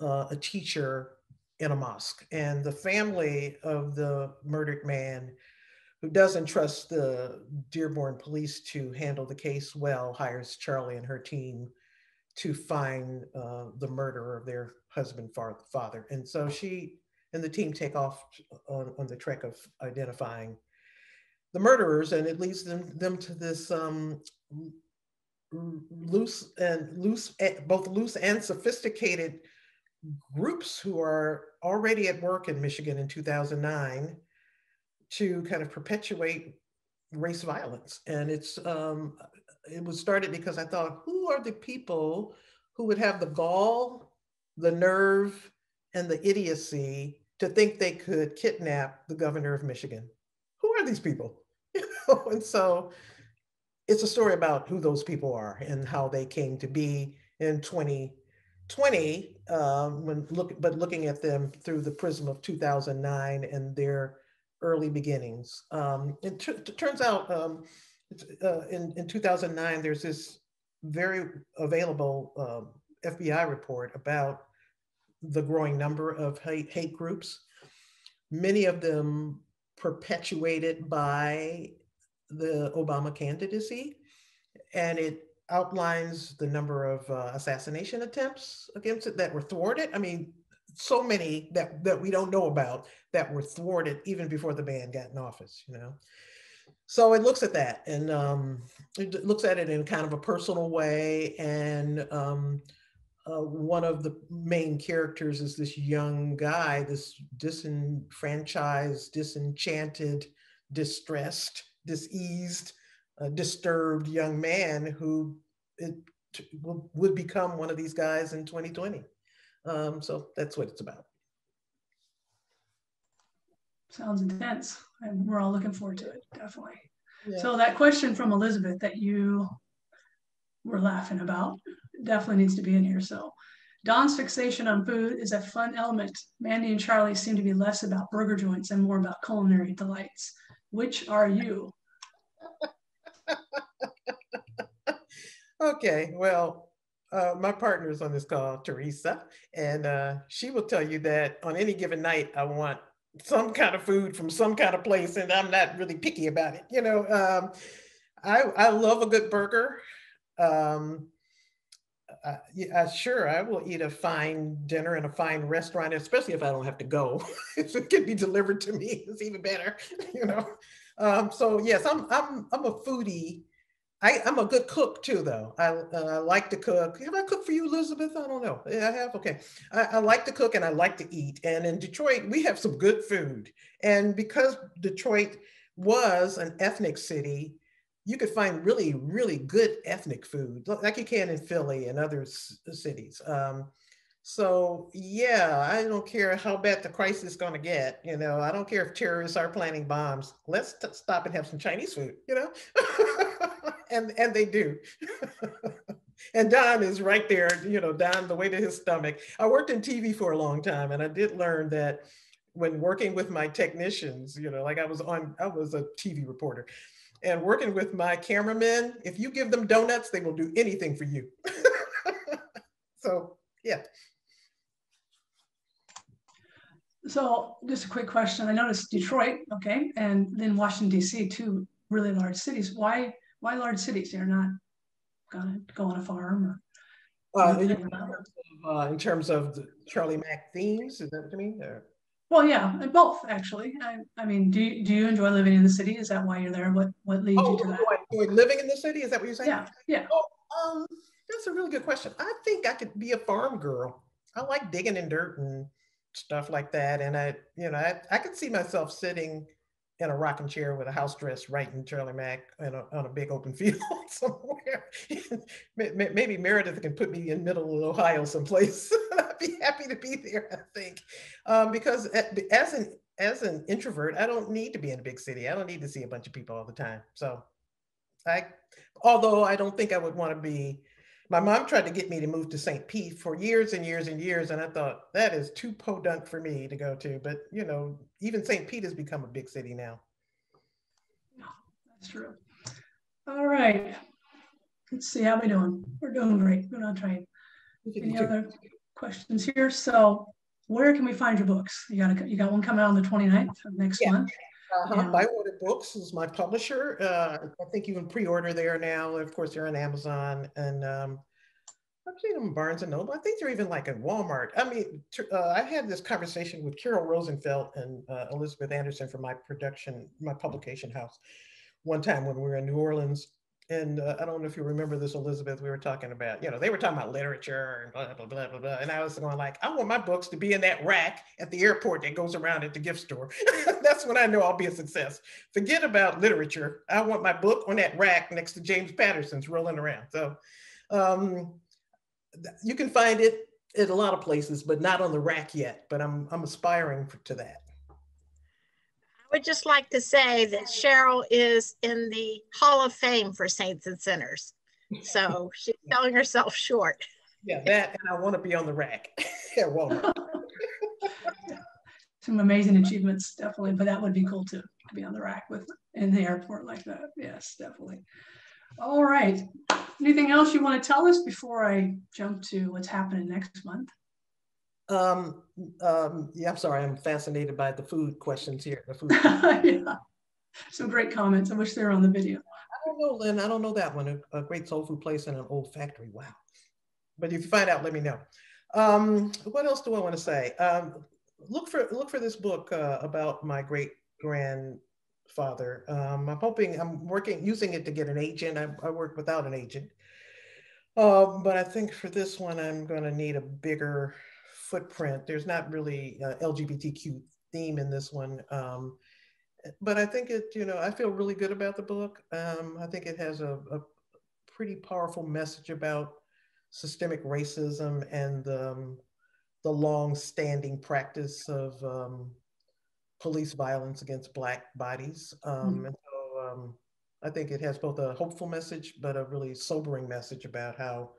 uh, a teacher in a mosque. And the family of the murdered man who doesn't trust the Dearborn police to handle the case well hires Charlie and her team to find uh, the murderer of their husband father. And so she and the team take off on, on the trek of identifying the murderers, and it leads them, them to this um, loose and loose, eh, both loose and sophisticated groups who are already at work in Michigan in 2009 to kind of perpetuate race violence. And it's um, it was started because I thought, who are the people who would have the gall, the nerve, and the idiocy to think they could kidnap the governor of Michigan? Who are these people? (laughs) And so it's a story about who those people are and how they came to be in 2020. Um, when look, but looking at them through the prism of 2009 and their early beginnings. Um, it, t- it, turns out um, uh, in, in 2009, there's this very available um, FBI report about the growing number of hate, hate groups, many of them perpetuated by the Obama candidacy. And it outlines the number of uh, assassination attempts against it that were thwarted. I mean, so many that, that we don't know about that were thwarted even before the man got in office, you know. So it looks at that and um, it looks at it in kind of a personal way. And um, uh, one of the main characters is this young guy, this disenfranchised, disenchanted, distressed, diseased, uh, disturbed young man who it, would become one of these guys in 2020. Um, so that's what it's about. Sounds intense. And we're all looking forward to it, definitely. Yeah. So that question from Elizabeth that you were laughing about definitely needs to be in here. So Don's fixation on food is a fun element. Mandy and Charlie seem to be less about burger joints and more about culinary delights. Which are you? (laughs) okay, well, uh, my partner is on this call, Teresa, and uh, she will tell you that on any given night, I want some kind of food from some kind of place, and I'm not really picky about it. You know, um, I I love a good burger. Um, uh, yeah, sure, I will eat a fine dinner in a fine restaurant, especially if I don't have to go. (laughs) if it can be delivered to me, it's even better. (laughs) You know, um, so yes, I'm I'm I'm a foodie I, am a good cook too, though. I uh, like to cook. Have I cooked for you, Elizabeth? I don't know. Yeah, I have. Okay. I, I, like to cook and I like to eat. And in Detroit, we have some good food. And because Detroit was an ethnic city, you could find really, really good ethnic food, like you can in Philly and other cities. Um, so yeah, I don't care how bad the crisis is going to get. You know, I don't care if terrorists are planning bombs. Let's stop and have some Chinese food. You know. (laughs) and and they do. (laughs) and Don is right there, you know, Don the way to his stomach. I worked in TV for a long time, and I did learn that when working with my technicians, you know, like I was on, I was a TV reporter, and working with my cameramen, if you give them donuts, they will do anything for you. (laughs) so yeah. So just a quick question. I noticed Detroit, okay, and then Washington D.C. two really large cities. Why why large cities? They're not gonna go on a farm or. Uh, in, terms of, uh, in terms of the Charlie Mack themes, is that what you mean? Or? Well, yeah, both actually. I, I mean, do you, do you enjoy living in the city? Is that why you're there? What what leads oh, you to that? enjoy living in the city? Is that what you're saying? Yeah, yeah. Oh, um, that's a really good question. I think I could be a farm girl. I like digging in dirt and stuff like that. And I, you know, I, I could see myself sitting in a rocking chair with a house dress writing Charlie Mack a, on a big open (laughs) field somewhere. (laughs) Maybe Meredith can put me in middle of Ohio someplace. (laughs) Be happy to be there, I think. Um, because as an as an introvert, I don't need to be in a big city. I don't need to see a bunch of people all the time. So I although I don't think I would want to be my mom tried to get me to move to St. Pete for years and years and years. And I thought that is too podunk for me to go to. But, you know, even St. Pete has become a big city now. That's true. All right. Let's see how we doing. We're doing great. We're not trying. Any other questions here? So where can we find your books? You got a, you got one coming out on the 29th of next yeah. month. Uh-huh. Yeah. Bywater Books is my publisher. Uh, I think you can pre-order there now. Of course, they're on Amazon and um, I've seen them in Barnes and Noble. I think they're even like in Walmart. I mean, uh, I had this conversation with Carol Rosenfeld and uh, Elizabeth Anderson from my production, my publication house, one time when we were in New Orleans. And uh, I don't know if you remember this, Elizabeth. We were talking about, you know, they were talking about literature and blah blah blah blah blah. And I was going like, I want my books to be in that rack at the airport that goes around at the gift store. (laughs) That's when I know I'll be a success. Forget about literature. I want my book on that rack next to James Patterson's rolling around. So. Um, you can find it at a lot of places, but not on the rack yet. But I'm I'm aspiring to that. I would just like to say that Cheryl is in the Hall of Fame for Saints and Sinners. So (laughs) she's selling herself short. Yeah, that and I want to be on the rack (laughs) at Walmart. (laughs) Some amazing achievements, definitely, but that would be cool too to be on the rack with in the airport like that. Yes, definitely. All right. Anything else you want to tell us before I jump to what's happening next month? Um, um, yeah, I'm sorry. I'm fascinated by the food questions here. The (laughs) food. yeah. Some great comments. I wish they were on the video. I don't know, Lynn. I don't know that one. A, a great soul food place in an old factory. Wow. But if you find out, let me know. Um, what else do I want to say? Um, look for look for this book uh, about my great grand father. Um, I'm hoping I'm working using it to get an agent. I, I work without an agent. Um, but I think for this one, I'm going to need a bigger footprint. There's not really LGBTQ theme in this one. Um, but I think it, you know, I feel really good about the book. Um, I think it has a, a, pretty powerful message about systemic racism and um, the long-standing practice of um, police violence against Black bodies. Um, mm-hmm. And so um, I think it has both a hopeful message, but a really sobering message about how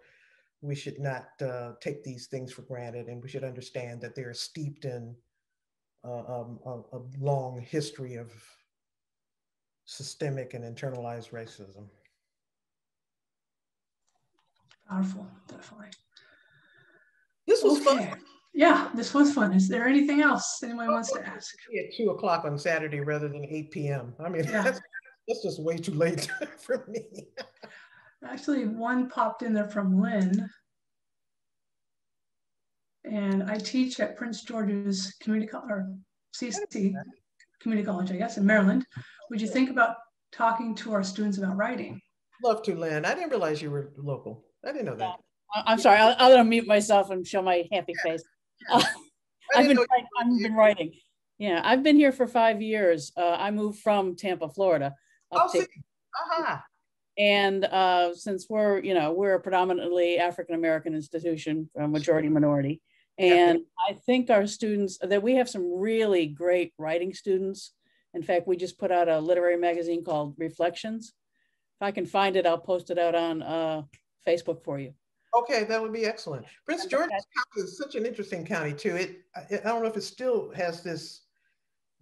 we should not uh, take these things for granted and we should understand that they're steeped in uh, um, a, a long history of systemic and internalized racism. Powerful, definitely. This was okay. fun yeah, this was fun. Is there anything else anyone wants to ask? At two o'clock on Saturday rather than 8 p.m. I mean, yeah. (laughs) that's, that's just way too late (laughs) for me. Actually, one popped in there from Lynn. And I teach at Prince George's Community College, or CC Community College, I guess, in Maryland. Would you think about talking to our students about writing? Love to, Lynn. I didn't realize you were local. I didn't know that. I'm sorry. I'll, I'll unmute myself and show my happy face. Uh, (laughs) I've been writing, I've been writing. Yeah, I've been here for five years. Uh, I moved from Tampa, Florida. Up oh, to, uh-huh. And uh, since we're, you know, we're a predominantly African American institution, majority minority, and yeah. I think our students that we have some really great writing students. In fact, we just put out a literary magazine called Reflections. If I can find it, I'll post it out on uh, Facebook for you. Okay, that would be excellent. Prince George's County is such an interesting county too. It I don't know if it still has this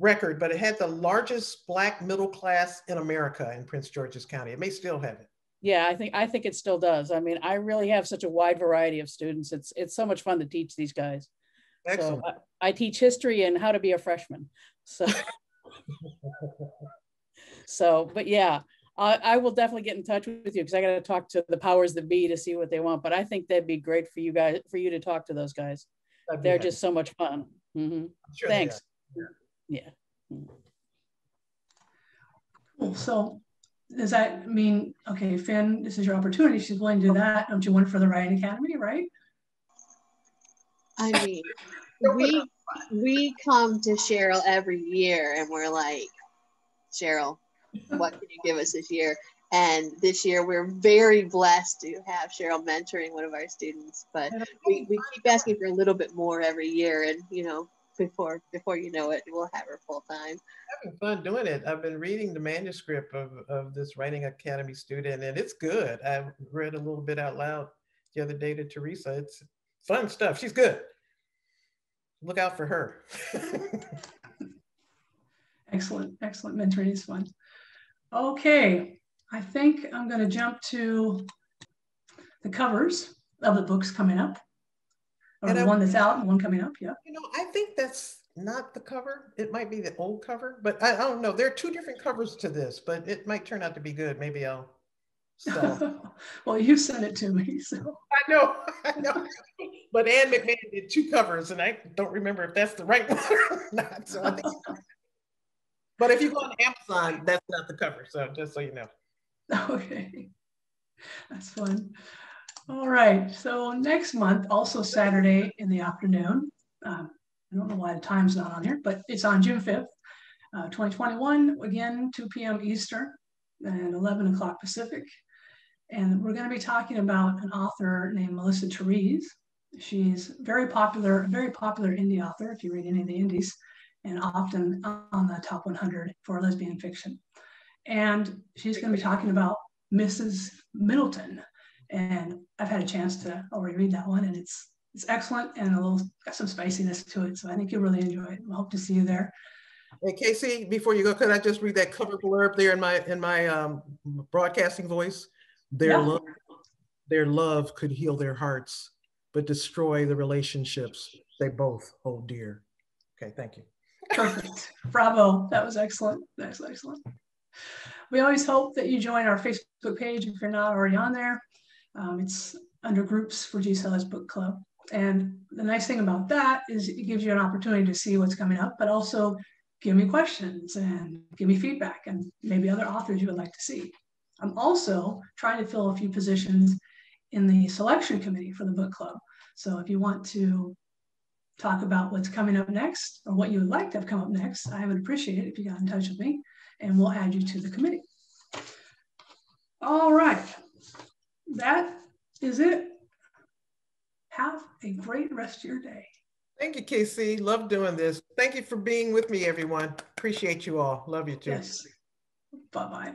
record, but it had the largest black middle class in America in Prince George's County. It may still have it. Yeah, I think I think it still does. I mean, I really have such a wide variety of students. It's it's so much fun to teach these guys. Excellent. So I, I teach history and how to be a freshman. So (laughs) so, but yeah, I, I will definitely get in touch with you because I got to talk to the powers that be to see what they want. But I think that'd be great for you guys, for you to talk to those guys. They're just so much fun. Mm-hmm. Sure Thanks. Yeah. Cool. So does that mean, okay, Finn, this is your opportunity. She's willing to do that. Don't you want it for the Writing Academy, right? I mean, we we come to Cheryl every year and we're like, Cheryl, what can you give us this year? And this year we're very blessed to have Cheryl mentoring one of our students. But we, we keep asking for a little bit more every year and you know, before before you know it, we'll have her full time. Having fun doing it. I've been reading the manuscript of, of this Writing Academy student and it's good. I read a little bit out loud the other day to Teresa. It's fun stuff. She's good. Look out for her. (laughs) excellent, excellent. Mentoring is fun. Okay, I think I'm going to jump to the covers of the books coming up, or and the I, one that's out and one coming up. Yeah. You know, I think that's not the cover. It might be the old cover, but I, I don't know. There are two different covers to this, but it might turn out to be good. Maybe I'll so. (laughs) well, you sent it to me, so (laughs) I know, (laughs) I know. But Ann McMahon did two covers, and I don't remember if that's the right one or not. So I think. but if you go on Amazon, that's not the cover. So just so you know. Okay, that's fun. All right. So next month, also Saturday in the afternoon. Um, I don't know why the time's not on here, but it's on June 5th, uh, 2021, again, 2 p.m. Eastern and 11 o'clock Pacific. And we're going to be talking about an author named Melissa Tereze. She's very popular, very popular indie author, if you read any of the indies, and often on the top 100 for lesbian fiction. And she's going to be talking about Mrs. Middleton. And I've had a chance to already read that one, and it's it's excellent and a little got some spiciness to it. So I think you'll really enjoy it. I hope to see you there. Hey Casey, before you go, could I just read that cover blurb there in my in my um, broadcasting voice? Their yeah. love, their love could heal their hearts, but destroy the relationships they both hold dear. Okay, thank you. Perfect. Bravo. That was excellent. That's excellent. We always hope that you join our Facebook page if you're not already on there. Um, it's under groups for GCLS Book Club. And the nice thing about that is it gives you an opportunity to see what's coming up, but also give me questions and give me feedback and maybe other authors you would like to see. I'm also trying to fill a few positions in the selection committee for the book club. So if you want to talk about what's coming up next or what you would like to have come up next, I would appreciate it if you got in touch with me and we'll add you to the committee. All right, that is it. Have a great rest of your day. Thank you, Casey. Love doing this. Thank you for being with me, everyone. Appreciate you all. Love you too. Yes. Bye-bye.